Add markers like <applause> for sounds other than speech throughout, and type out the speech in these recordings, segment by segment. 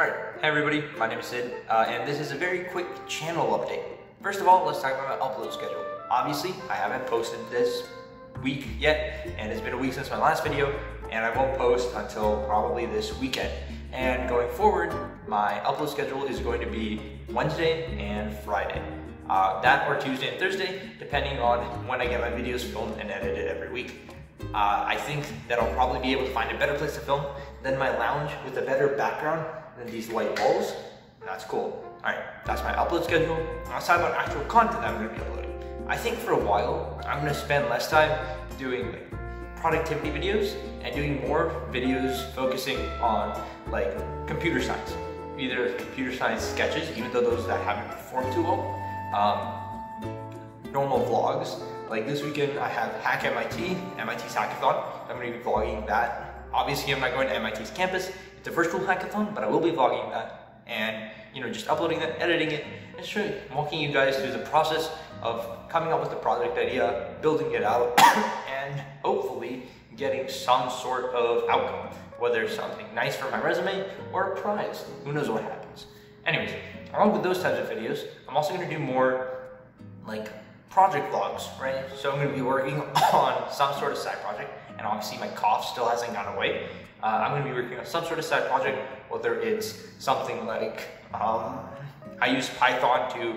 Alright, hey everybody, my name is Sid, uh, and this is a very quick channel update. First of all, let's talk about my upload schedule. Obviously, I haven't posted this week yet, and it's been a week since my last video, and I won't post until probably this weekend. And going forward, my upload schedule is going to be Wednesday and Friday. Uh, that or Tuesday and Thursday, depending on when I get my videos filmed and edited every week. Uh, I think that I'll probably be able to find a better place to film than my lounge with a better background than these white walls. That's cool. All right, that's my upload schedule. Let's talk about actual content I'm gonna be uploading. I think for a while, I'm gonna spend less time doing like productivity videos and doing more videos focusing on like computer science. Either computer science sketches, even though those that haven't performed too well, um, normal vlogs. Like this weekend, I have HackMIT, MIT's hackathon. I'm to be vlogging that. Obviously, I'm not going to MIT's campus. It's a virtual hackathon, but I will be vlogging that and you know just uploading that, editing it, and showing, walking you guys through the process of coming up with the project idea, building it out, <coughs> and hopefully getting some sort of outcome, whether it's something nice for my resume or a prize. Who knows what happens. Anyways, along with those types of videos, I'm also going to do more like project vlogs, right? So I'm to be working <laughs> on some sort of side project, and obviously my cough still hasn't gone away. Uh, I'm to be working on some sort of side project, whether it's something like um, I use Python to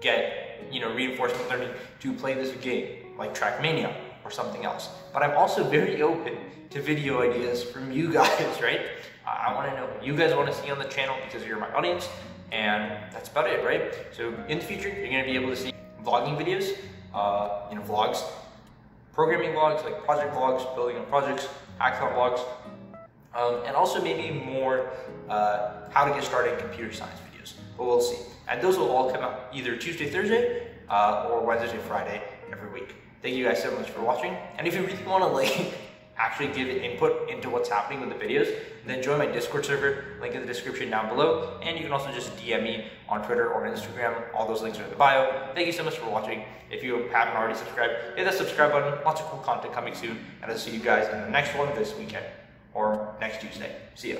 get you know reinforcement learning to play this game, like Trackmania or something else. But I'm also very open to video ideas from you <laughs> guys, right? I want to know what you guys want to see on the channel because you're my audience, and that's about it, right? So in the future, you're to be able to see vlogging videos, uh, you know, vlogs, programming vlogs, like project vlogs, building on projects, hackathon vlogs, um, and also maybe more uh, how to get started in computer science videos. But we'll see. And those will all come out either Tuesday, Thursday, uh, or Wednesday, Friday every week. Thank you guys so much for watching. And if you really want to like <laughs> actually give input into what's happening with the videos, then join my Discord server, link in the description down below. And you can also just DM me on Twitter or Instagram. All those links are in the bio. Thank you so much for watching. If you haven't already subscribed, hit that subscribe button. Lots of cool content coming soon. And I'll see you guys in the next one this weekend or next Tuesday. See ya.